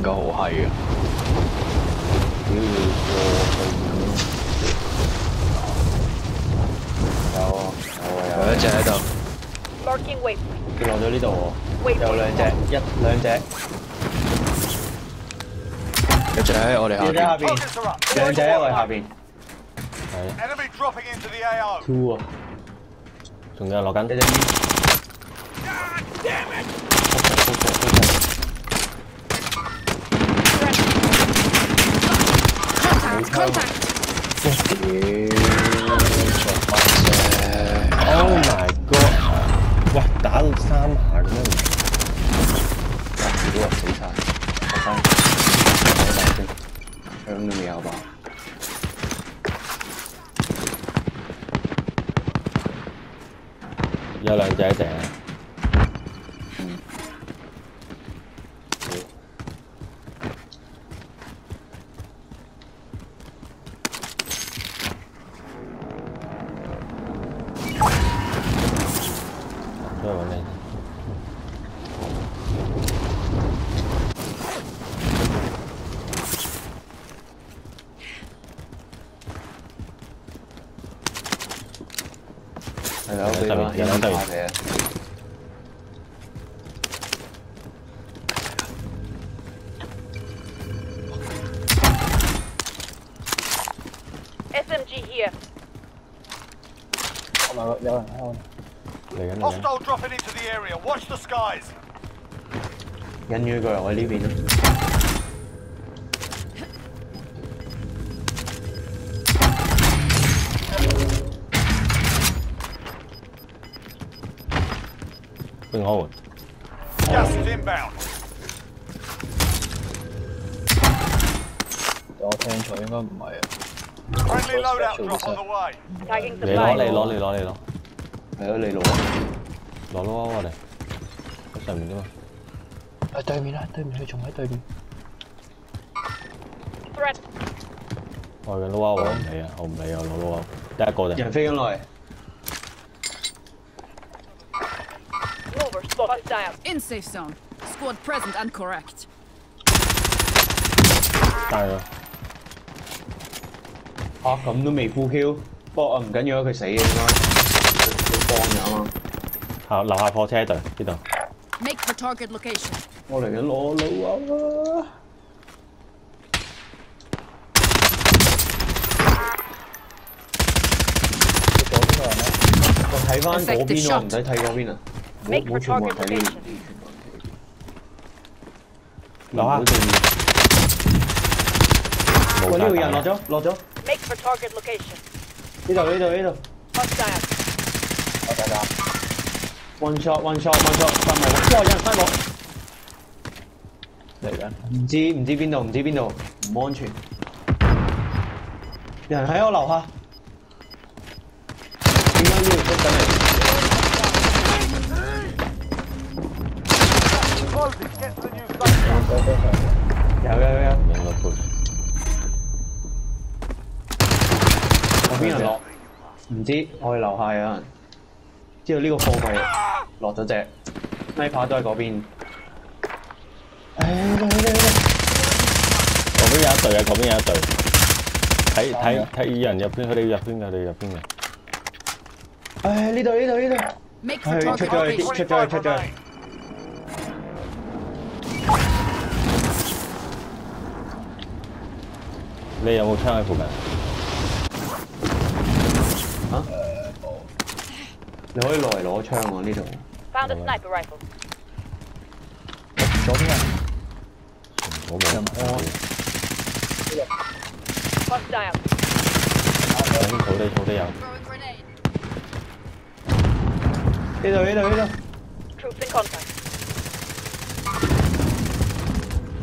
应该好閪啊！屌，我去！有有有，有一隻喺度。Marking wave。佢落咗呢度喎，有两只，一两只。一隻喺我哋下边，两只喺我哋下边。系。Two，仲有落紧。啲。it！Contact! Contact! Oh my god！哇，打到三下咁唔屌啊死晒，學生，睇下先，槍都未有吧？有兩隻一隻啊！都係揾你。係啦，俾翻有兩對下嘅，SMG here. 嚟緊嚟緊。Hostile dropping into the area. Watch the skies. 引住過嚟我呢邊咯。冰可換。Gas is inbound. 我聽錯應該唔係啊。Friendly loadout drop on the way. Tagging 你攞 supply. 你攞你攞你攞係咯，你攞啊！攞咯我哋喺上面啫嘛。喺對面啦，對面佢仲喺對面。Threat. 我嘅撈啊！我唔理啊！我唔理啊！攞撈啊！得一個啫。人飛緊落嚟，Mover spotted. Hostile. In safe zone. Squad present and correct. 單咗。啊咁都未 full kill，不過啊唔緊要啊，佢死嘅應該，佢佢帮嘅啊嘛。下楼下货车队呢度。 Make for target location. 我嚟紧攞佬啊！我睇翻嗰边喎，唔使睇嗰边啊！ Make 冇 for 全部 target 睇呢 location. 楼下喂，呢度有人落咗。咗，落咗， Make for target location. 呢度呢度呢度 Hostile. ，one shot one shot one shot，翻埋我，哇！有人翻我，嚟緊。唔知唔知邊度，唔知邊度，唔安全。人喺我樓下，點解呢度出嚟？有有有有，兩個 push。我邊人落？唔知，我哋樓下有人。知道呢個貨櫃落咗隻，sniper 都喺嗰邊。誒，呢度呢度呢度。嗰邊有一隊啊！嗰邊有一隊。睇睇睇人入邊，佢哋入邊嘅，佢哋入邊嘅。誒，呢度呢度呢度。For 係出咗去.出咗去，出咗去。你有冇槍喺附近？嚇？你可以落嚟攞枪喎呢度。 Found a sniper rifle. 左边啊！我冇。 Hostile. 等草地草地有。 Throwing grenade. 呢度呢度呢度。 Troops in contact.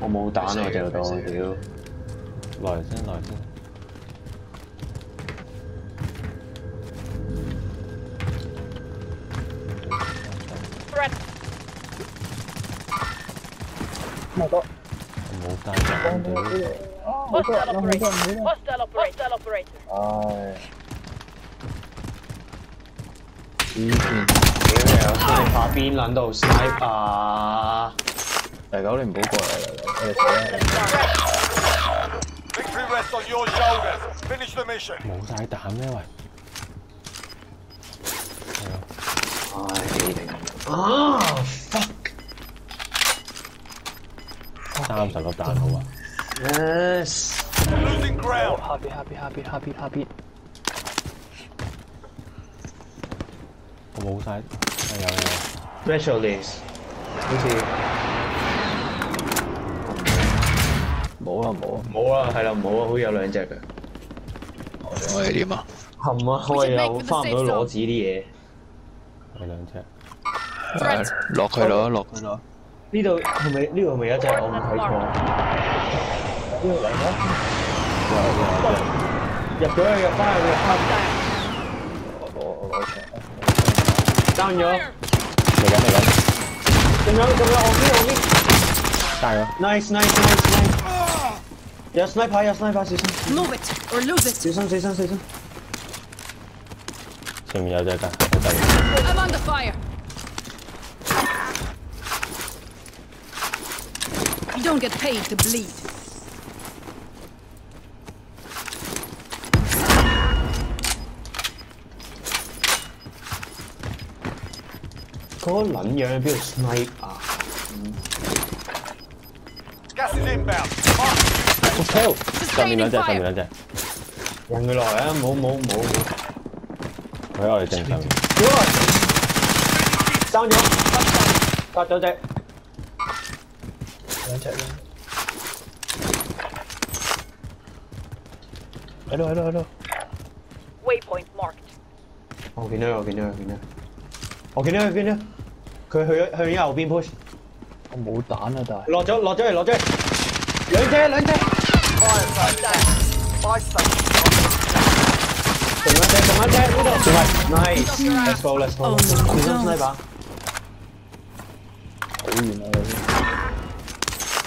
我冇弹啊！掉到屌。来先来先。 冇單彈屌。Hostile operator. Hostile operator. Hostile operator. 唉，以前屌你有 sniper 邊撚度 sniper 啊！大狗你唔好過嚟啦，我哋死啦！Victory rests on your shoulders. Finish the mission. 冇晒彈咩喂？係啊，唉，啊，fuck！三十粒彈好啊！Yes，Losing ground. 下邊下邊下邊下邊下邊，我冇晒，係有有。specialist，好似冇啦冇啊！冇啦，係啦，冇啊，好似有兩隻嘅。我哋我哋點啊？冚啊，我又翻唔到攞紙啲嘢。有兩隻，誒落佢咯，落佢咯！呢度係咪呢度係咪有一隻？我唔睇錯。呢度嚟啦！入咗去，入翻去，入翻。我我我攞槍。爭咗，嚟緊嚟緊，仲有仲有，我呢我呢。加油！Nice nice nice nice。有 sniper 有 sniper，小心 Move it or lose it. 小心小心小心。前面有隻㗎，喺第二 I'm under fire. Don't get paid to bleed. 嗰個撚樣喺邊度 snipe 啊？Gas is inbound. Mark 個 tail，上面兩 Sustaining 隻，上面 fire. 兩隻，人佢來啊！冇冇冇冇。佢喺我哋正上面。屌啊！爭咗，殺咗隻。兩隻啦。喺度喺度喺度。Waypoint marked. 我見到我見到我見到，我見到佢見到，佢去咗向咗右邊 push，我冇彈啊，但係。落咗落咗嚟落咗嚟，兩隻兩隻，fire station. Fire station. 仲有隻仲有隻呢度，仲係，nice，let's go let's go，Oh, 小心 no. sniper，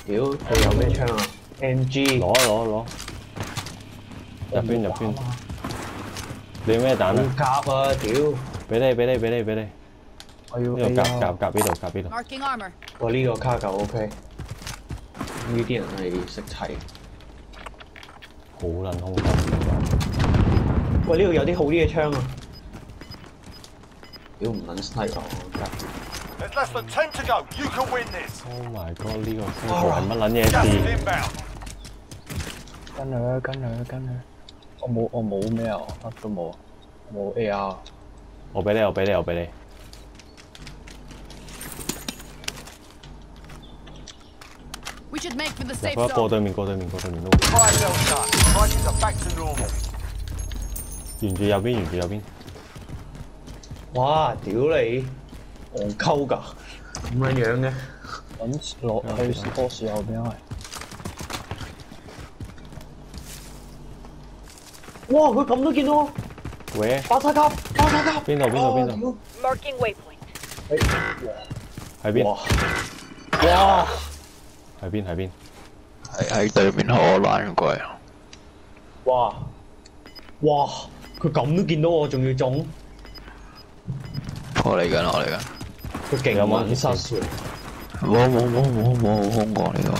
屌佢有咩槍啊？MG，攞啊攞啊攞！入邊入邊，你要咩彈啊？夾啊！屌，俾你俾你俾你俾你，我要呢度 A 夾啊夾夾呢度夾呢度。Marking armor. 我呢個卡夠 OK，呢啲人係識砌。好撚空間，喂，呢度有啲好啲嘅槍啊！屌唔撚 sniper 啊！There's less than 10 to go. You can win this. Oh my god！呢個風暴係乜撚嘢事.跟佢跟佢跟佢。我冇我冇咩啊，乜都冇，冇 AR。我俾你，我俾你，我俾你。We should make for the 入 safe zone. 對面，過對面，過對面都 Fire sale done. Prices are back to normal. 沿住右邊，沿住右邊。哇！屌你，戇鳩㗎，咁樣樣嘅。揾落去波士後邊係。哇！佢咁都見到我，喂，爆炸甲，爆炸甲。邊度邊度邊度度？Marking waypoint. 喺邊？哇！哇！喺邊？喺邊？係喺對面荷蘭貴。哇！哇！佢咁都見到我，仲要中，我嚟緊，我嚟緊。佢勁有冇撚失算。冇冇冇冇冇空過呢個。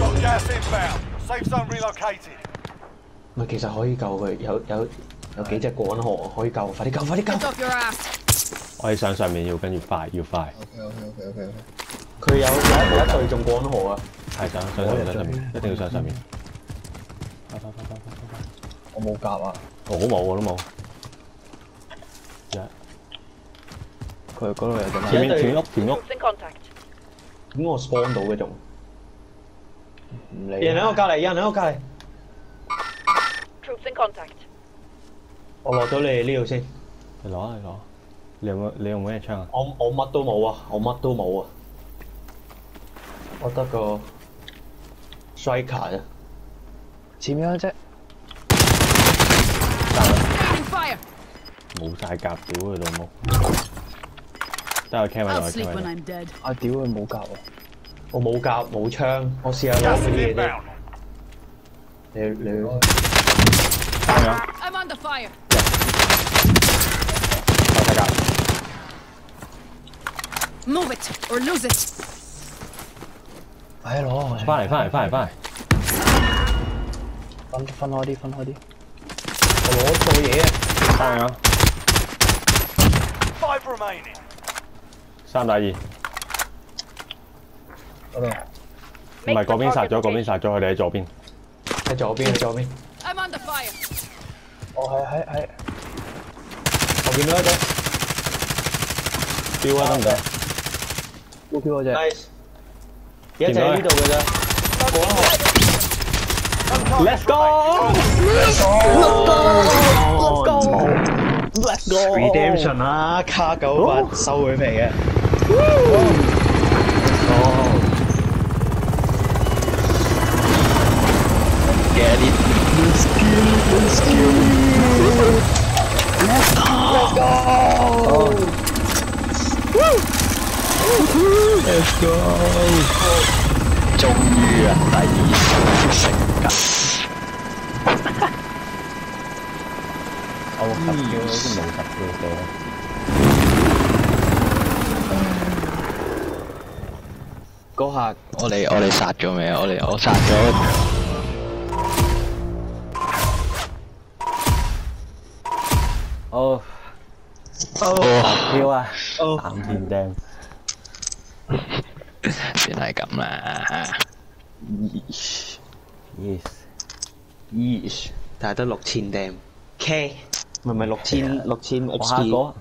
Got gas inbound. Relocated. 唔係，其實可以救佢，有有有幾隻過緊河，可以救，快啲救，快啲救.我哋上上面要跟住快，要快。OK OK OK OK OK。佢有有一隊仲過緊河啊！係上上上面上上面，一定要上上面。快快快快快快快！我冇夾啊！我冇，我都冇。一佢嗰度有隻前咩？面前面屋前面屋解我 spawn 到嘅仲？唔理啊。有人喺我隔離，有人喺我隔離。Troops in contact. 我落咗你呢度先。你攞啊你攞。你有冇你用咩槍啊？我我乜都冇啊！我乜都冇啊！我得個 striker 啫。前面有隻。Sustaining fire. 冇晒夾屌佢老母。得我 cam 我.啊屌佢冇夾啊！我冇甲冇槍，我試下攞啲嘢.你你加油！I'm under fire. 爆晒夾。Move it or lose it. 快攞，翻嚟翻嚟翻嚟翻嚟，分分開啲，分開啲。我攞錯嘢啊！翻嚟啊！Five remaining. 三打二，唔嗰度。係嗰邊殺咗，嗰邊殺咗，佢哋喺左邊。喺左邊，喺左邊。I'm under fire. 哦，係係係。我見到一隻標啊得唔得？烏 Q 嗰只。，nice。一隻喺呢度嘅啫。Let's go！Redemption 啦，卡九八收佢皮嘅。 下我哋我哋殺咗未啊？我哋我殺咗。哦，哦，票啊！藍田釘。算係咁啦。Yes。Yes，但係得六千釘。K，唔係唔係六千六千哇！XP。嗰